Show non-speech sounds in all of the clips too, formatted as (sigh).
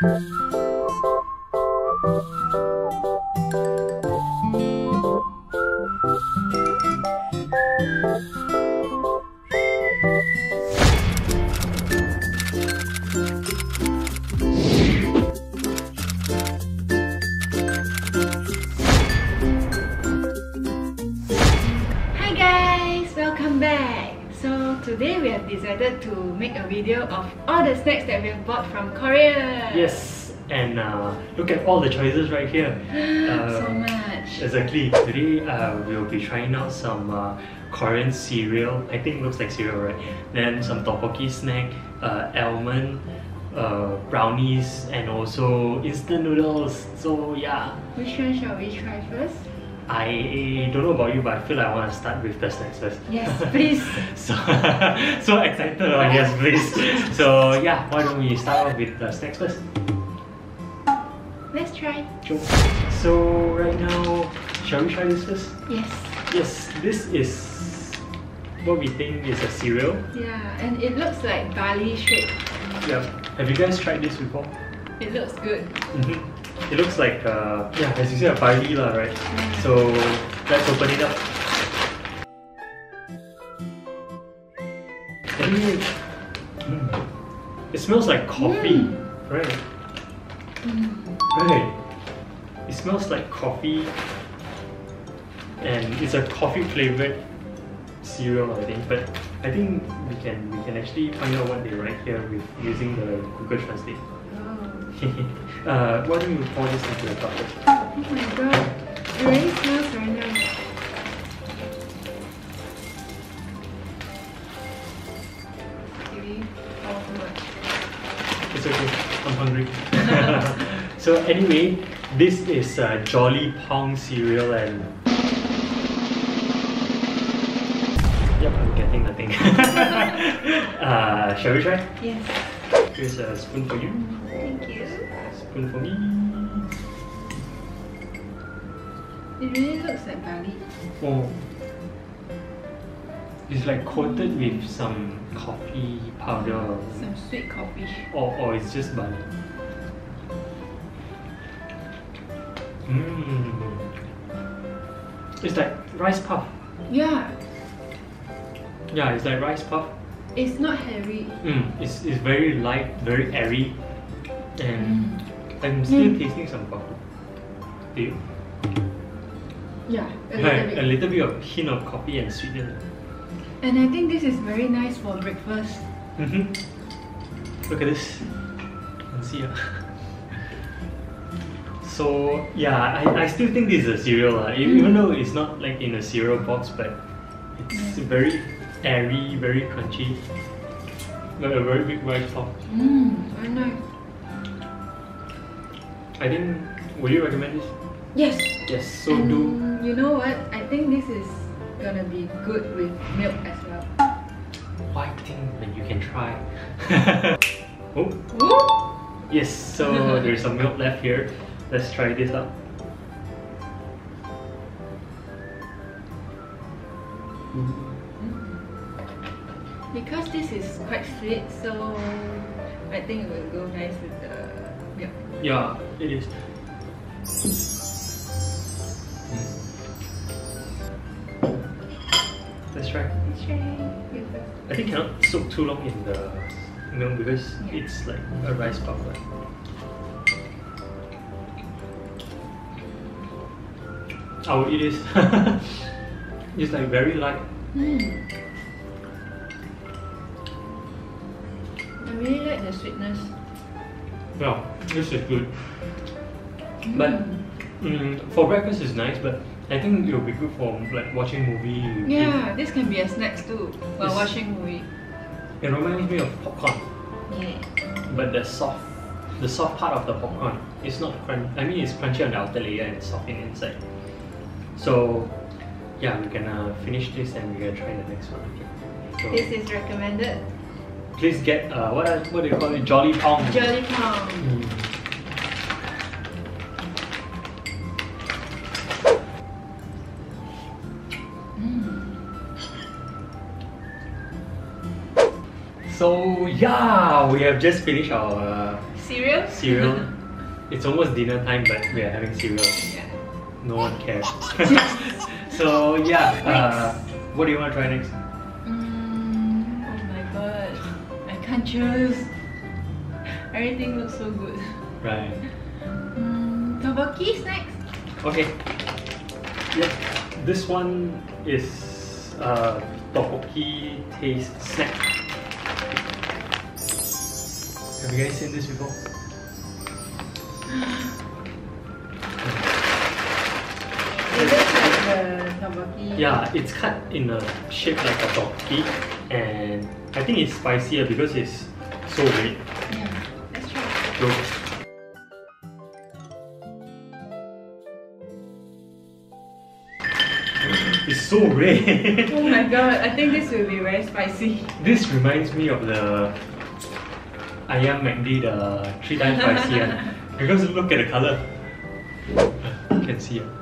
Hi today we have decided to make a video of all the snacks that we have bought from Korea. Yes, and uh, look at all the choices right here. (gasps) so Uh, much. Exactly. Today uh, we'll be trying out some uh, Korean cereal. I think looks like cereal, right? Then some tteokbokki snack, uh, almond, uh, brownies, and also instant noodles. So yeah, Which one shall we try first? I don't know about you, but I feel like I want to start with the snacks first. Yes, please. (laughs) so (laughs) so excited! Oh, yes, please. So yeah, why don't we start off with the snacks first? Let's try. Sure. So right now, shall we try this first? Yes. Yes, this is what we think is a cereal. Yeah, and it looks like barley shaped. Yeah. Have you guys tried this before? It looks good. Mm-hmm. It looks like uh, yeah, as you say, a barley lah, right? So let's open it up. Anyway, mm, it smells like coffee, right? Right. It smells like coffee, and it's a coffee flavored cereal, I think. But I think we can we can actually find out what they write here with using the Google Translate. (laughs) Uh, why don't you pour this into the first? oh my god. It really smells. Maybe all too much. It's okay, I'm hungry. (laughs) so anyway, this is uh, Jolly Pong cereal and Yep, I'm getting nothing. (laughs) uh, shall we try? Yes. Here's a spoon for you. For me. It really looks like barley. Oh. It's like coated with some coffee powder Some sweet coffee. or, or it's just barley. Mmm. It's like rice puff. Yeah, Yeah, it's like rice puff. it's not heavy. Mm, it's, it's very light, very airy, and I'm still Mm. tasting some coffee. Do you? Yeah, a little a bit. little bit of hint of coffee and sweetness. And I think this is very nice for breakfast. Mm-hmm. Look at this. And see ya. (laughs) So yeah, I, I still think this is a cereal, uh, even though it's not like in a cereal box, but it's very airy, very crunchy. Like a very big rice puff. Mmm, very nice. I think would you recommend this? Yes. Yes, so do you know what? I think this is gonna be good with milk as well. Oh, I think that you can try. (laughs) oh Ooh. yes, so (laughs) there's some milk left here. Let's try this out. Mm-hmm. Because this is quite sweet, so I think it will go nice with the. Yeah, it is. Let's try. Let's try. I think cannot soak too long in the milk because Yeah. it's like a rice puff. Right? I will eat this. it's like very light. Mm. I really like the sweetness. Yeah, this is good. But mm, for breakfast is nice, but I think it will be good for like watching movie. Yeah, this can be a snack too while watching movie. It reminds me of popcorn, Yeah. but the soft, the soft part of the popcorn is not crunch. I mean, it's crunchy on the outer layer and soft in inside. So, yeah, we're gonna finish this and we're gonna try the next one. Okay. So, This is recommended. Please get uh, what are- what do you call it? Jolly Pong. Jolly Pong. Mm. So yeah, we have just finished our uh, Cereals? cereal. (laughs) it's almost dinner time, but we are having cereal. Yeah. No one cares. (laughs) so yeah, uh, what do you want to try next? Choose. Everything looks so good. Right. Mm, tteokbokki snacks? Okay. Yep. This one is uh, tteokbokki taste snack. Have you guys seen this before? It like. Yeah, it's cut in a shape like a tteokbokki, and I think it's spicier because it's so red. Yeah. Let's try. Go. It's so red. (laughs) Oh my god, I think this will be very spicy. This reminds me of the Ayam McD, the three times spicy one. (laughs) Because look at the color. You can see it.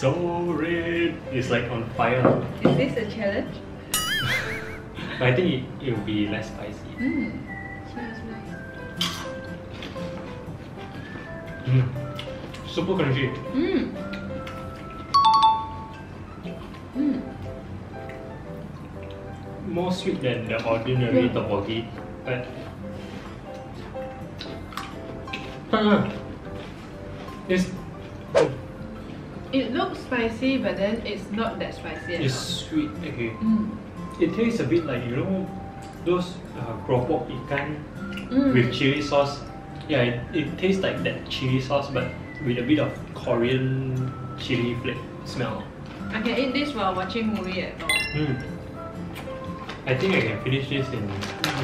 So red. It's like on fire. Is this a challenge? (laughs) But I think it, it will be less spicy. Mmm. Smells nice. Mm. Super crunchy. Mmm. Mmm. More sweet than the ordinary Yeah. tteokbokki. But uh, spicy, but then it's not that spicy at it's all. sweet. Okay. Mm. It tastes a bit like you know those uh, keropok ikan Mm. with chili sauce. Yeah, it, it tastes like that chili sauce, but with a bit of Korean chili flake smell. I can eat this while watching movie at all. Mm. I think I can finish this in.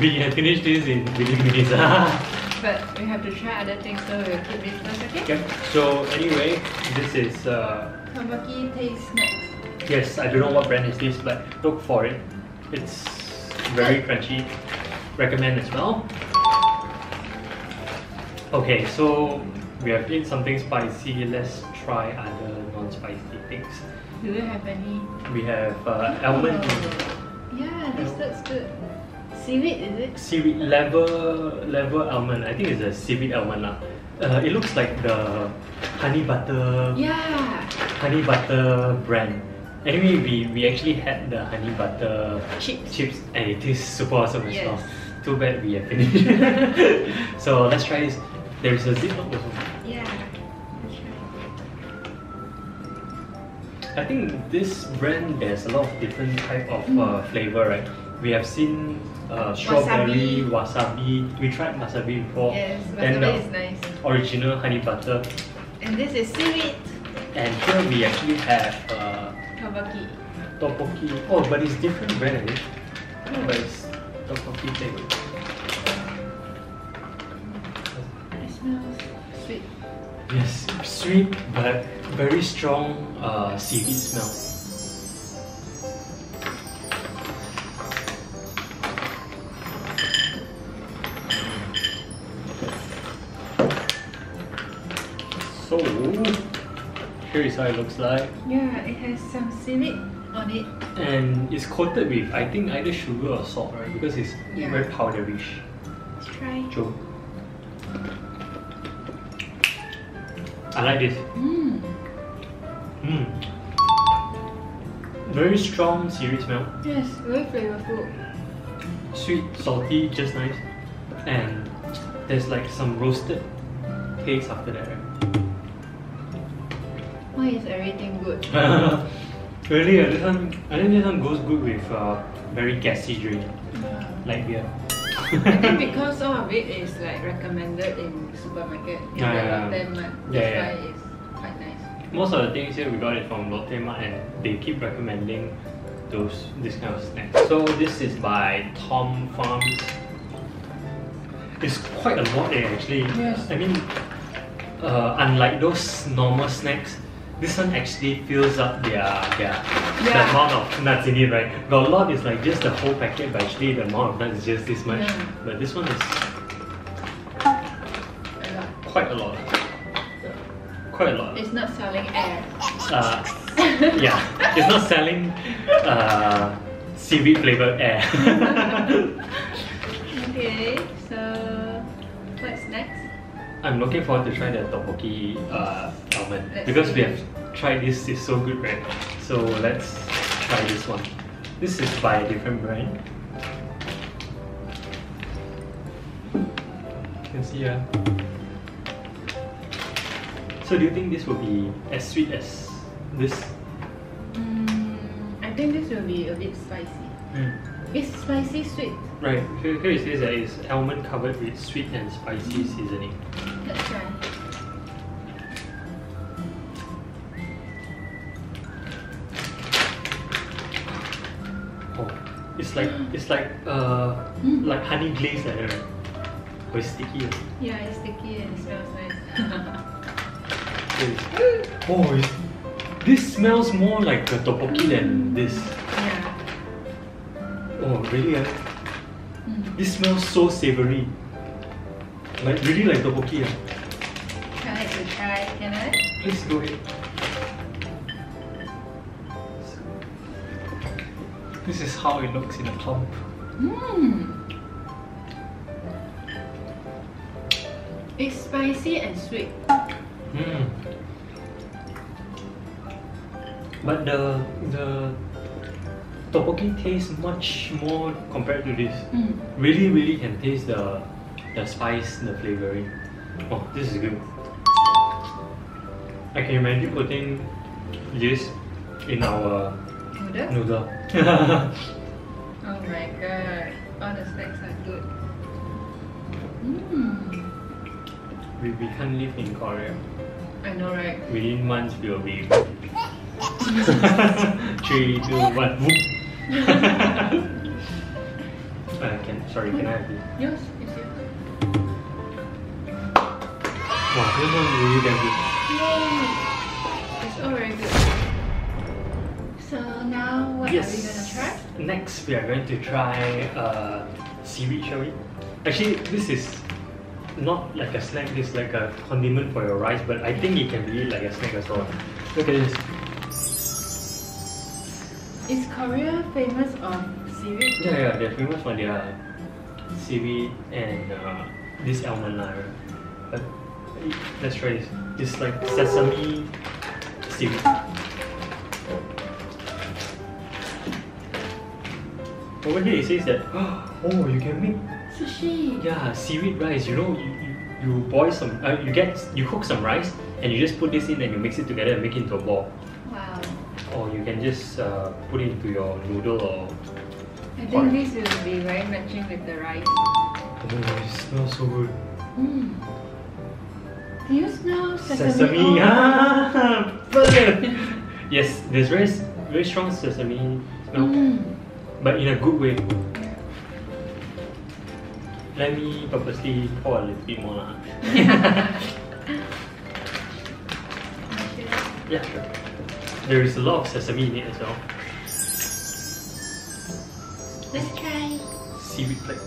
We can finish this in within minutes. (laughs) But we have to try other things, so we'll keep this first, okay? yep. So anyway, this is uh, Taste snacks. yes. I don't know what brand is this, but look for it. It's very crunchy. Recommend as well. Okay, so we have eaten something spicy. Let's try other non-spicy things. Do we have any? We have uh, almond Yeah, this looks good. Seaweed, is it? seaweed level level almond. I think it's a seaweed almond lah. Uh, it looks like the honey butter Yeah. honey butter brand. Anyway, we, we actually had the honey butter Chips. chips and it is super awesome as well. Too bad we have finished. (laughs) so let's try this. There is a ziploc also. Yeah. I think this brand there's a lot of different type of uh, flavor, right? We have seen uh, strawberry, wasabi. We tried wasabi before. Yes, wasabi the is nice. original honey butter. And this is seaweed. And here we actually have uh, Tteokbokki. tteokbokki. Oh, but it's different brand. Oh, but it's tteokbokki flavor. It smells sweet. Yes, sweet but very strong uh, seaweed smell. So, here is how it looks like. Yeah, it has some seaweed on it. And it's coated with, I think, either sugar or salt, right? Because it's Yeah. very powderish. Let's try. Joe. I like this. Mmm. Mm. Very strong seaweed smell. Yes, very flavorful. Sweet, salty, just nice. And there's like some roasted taste after that, right? Why is everything good? (laughs) really, uh, this one, I think this one goes good with uh, very gassy drink, Yeah. like beer. I think (laughs) because all of it is like recommended in supermarket. in Yeah, yeah. Lotte Mart. Yeah, That's yeah. why it's quite nice. Most of the things here we got it from Lotte Mart and they keep recommending those this kind of snacks. So this is by Tom Farms. It's quite a lot eh, actually. Yes. I mean, uh, unlike those normal snacks, this one actually fills up their their the amount of nuts in it, right? Got a lot is like just the whole packet, but actually the amount of nuts is just this much. Yeah. But this one is quite a lot. Quite a lot. It's not selling air. Uh, yeah, it's not selling uh, seaweed flavored air. (laughs) Okay, so? I'm looking forward to try the tteokbokki uh, almond Let's because we have tried this. It's so good, right? So let's try this one. This is by a different brand. You can see uh. So do you think this will be as sweet as this? Mm, I think this will be a bit spicy. It's spicy sweet. Right. Here, here it says that it's almond covered with sweet and spicy seasoning. Let's try. Oh, it's like it's like uh Mm. like honey glaze like that. Right? Oh, it's sticky. ah. Yeah, it's sticky and it smells nice. (laughs) Oh, it's, this smells more like a tteokbokki than this. Yeah. Really? ah? Mm. This smells so savory. Like really like tteokbokki. ah. I to try. Can I? Please go ahead. This is how it looks in a clump. Mmm. It's spicy and sweet. Mm. But the the tteokbokki tastes much more compared to this. Mm. Really, really can taste the the spice, the flavoring. Oh, this is good. I can imagine putting this in our Noodle? noodle. (laughs) Oh my god. All the snacks are good. Mmm. we, we can't live in Korea. I know, right? Within months we will be (laughs) three, two, one. whoop. (laughs) uh, can sorry, can I have this? Yours? Is yours? Wow, this one really damn good. Yay! It's all very good. So now what are we gonna try? Next, we are going to try uh, seaweed, shall we? Actually, this is not like a snack. This is like a condiment for your rice, but I think it can be like a snack as well. Look at this. Is Korea famous on seaweed? Yeah, yeah, they're famous for their seaweed and uh, this almond right? But let's try this. It's like sesame seaweed. Over here it says that (gasps) oh you can make Sushi. yeah seaweed rice. You know you, you, you boil some uh, you get you cook some rice and you just put this in and you mix it together and make it into a ball. Wow. Or you can just uh, put it into your noodle or I think this will be very matching with the rice. oh it smells so good. Mm. Do you smell sesame? Sesame, oil? ah, perfect. yes, there's very very strong sesame smell, Mm. but in a good way. Let me purposely pour a little bit more lah. (laughs) (laughs) yeah, sure. There is a lot of sesame in it as well. Let's try. Seaweed flake.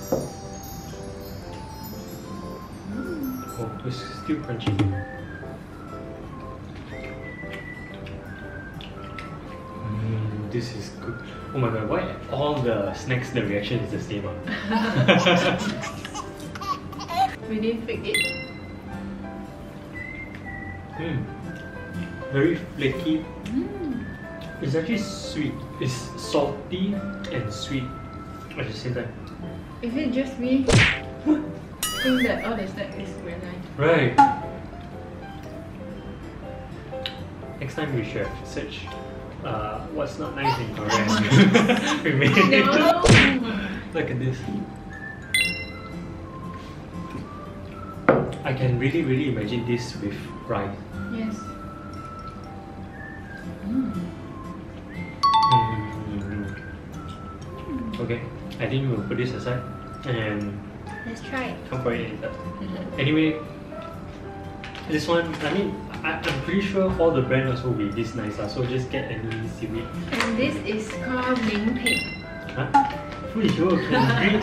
Oh, it's still crunchy. Mm, this is good. Oh my god, why all the snacks the reaction is the same? ah? (laughs) We didn't fake it. Mm. Very flaky. Mm. It's actually sweet. It's salty and sweet at the same time. Is it just me? (laughs) think that all the snack is very nice. Right. Next time we should have searched uh, what's not nice in Korea. (laughs) (laughs) we made it. No. Look at this. I can really, really imagine this with rice. I think we'll put this aside and Let's try. come for it later. Anyway, this one, I mean, I, I'm pretty sure all the brand also will be this nice, uh, so just get any seaweed. And this is called Ming Ping. Huh? Who is you? Can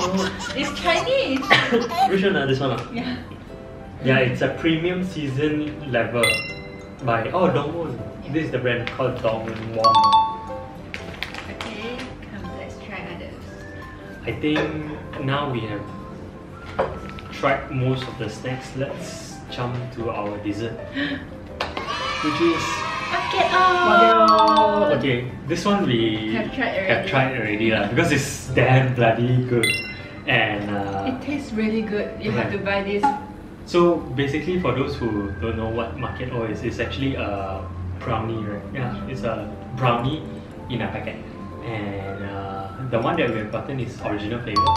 It's Chinese. (coughs) Which one? Uh, this one? Uh? yeah. Yeah, it's a premium season laver by oh Dongwon. This is the brand called Dongwon. Okay, I think now we have tried most of the snacks, let's jump to our dessert, (gasps) which is all! Okay, this one we Have tried have already. tried already because it's damn bloody good. And uh, It tastes really good. You have to buy this. so basically, for those who don't know what Market O is, it's actually a brownie, right? Yeah, it's a brownie in a packet. And uh, the one that we have gotten is original flavor.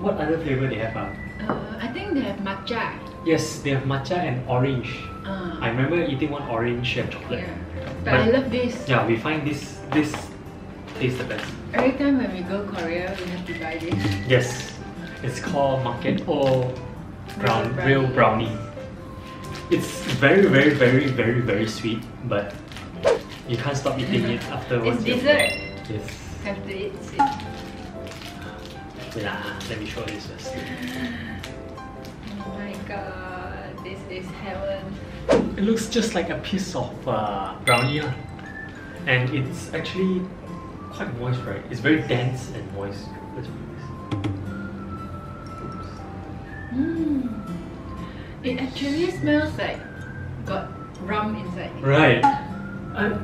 What other flavor they have? Uh? Uh, I think they have matcha. Yes, they have matcha and orange. Uh, I remember eating one orange and chocolate. yeah. But I love this. Yeah, we find this this tastes the best. Every time when we go Korea, we have to buy this. Yes, it's called Market O brown, Real brownie. It's very, very, very, very, very sweet, but you can't stop eating it after (laughs) It's dessert. Yes. Have to eat let me show this first. Oh my god, this is heaven. It looks just like a piece of uh, brownie, lah. and it's actually quite moist, right? It's very dense and moist. Let's put this. Mm. It actually smells like got rum inside. Right. Uh,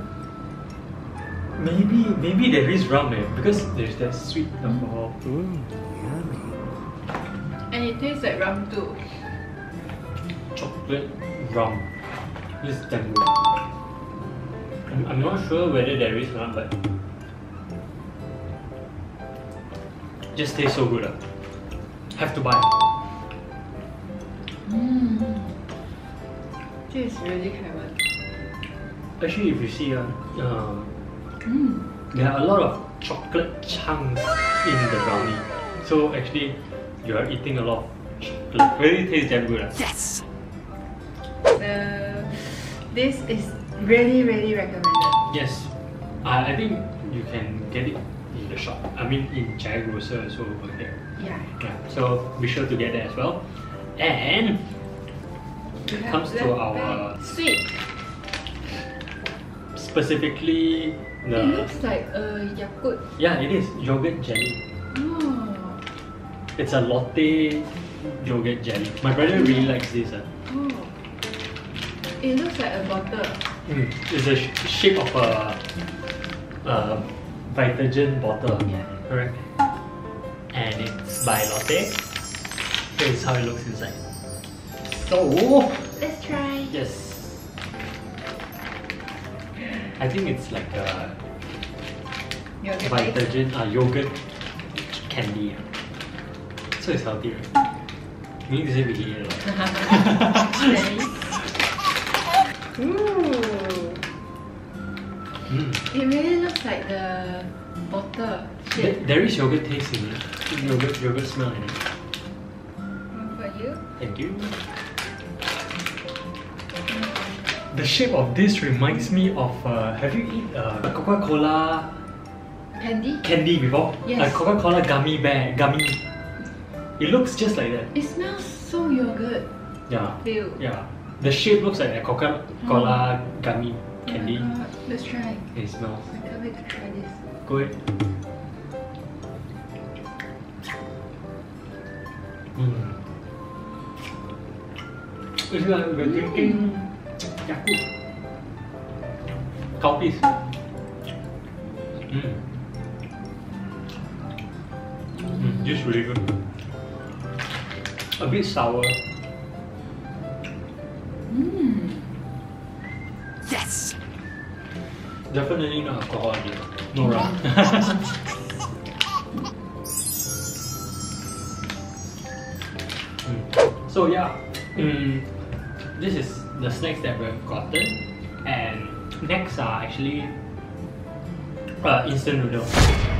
maybe maybe there is rum eh, because there's that sweet alcohol. And it tastes like rum too. Chocolate rum. This is damn good. I'm, I'm not sure whether there is rum, but just tastes so good. ah. Have to buy. Mm. This is really heaven. Actually, if you see, uh, um, Mm. there are a lot of chocolate chunks in the brownie. So actually, you are eating a lot of chocolate. Really tastes damn good. ah. The, this is really, really recommended. Yes, I, I think you can get it in the shop. I mean, in Jaya Grocer also over there. Yeah. Yeah, so be sure to get that as well. And have Comes to our- sweet. Specifically the. It looks like a Yakult. yeah, it is yogurt jelly. Oh. It's a Lotte yogurt jelly. My brother really likes this. Uh. Oh. It looks like a bottle. Mm, it's a sh- shape of a, a Vitagen bottle. Yeah. Correct. And it's by Lotte. This is how it looks inside. So Let's try. yes. I think it's like a Yogurt. Vitagen uh, yogurt candy. ah. So it's healthy, right? You need to say we eat it a lot. (laughs) Ooh. Mm. It really looks like the butter There, shape. there is yogurt taste in it. Yogurt, yogurt smell in it. One for you. Thank you. The shape of this reminds me of. Uh, have you eat uh, Coca-Cola Candy. candy before? Yes. A Coca-Cola gummy bear gummy. It looks just like that. It smells so yogurt. Yeah. Feel. Yeah. The shape looks like a Coca-Cola gummy candy. Oh. Let's try. It smells. I can't wait to try this. Go ahead. Mm. It's like we're drinking Yakult. Coffees. Mm. Mm, this is really good. A bit sour. Mmm. Definitely not alcohol again. No rum. (laughs) Mm. So yeah, mm, this is the snacks that we've gotten, and next are actually uh, instant noodles.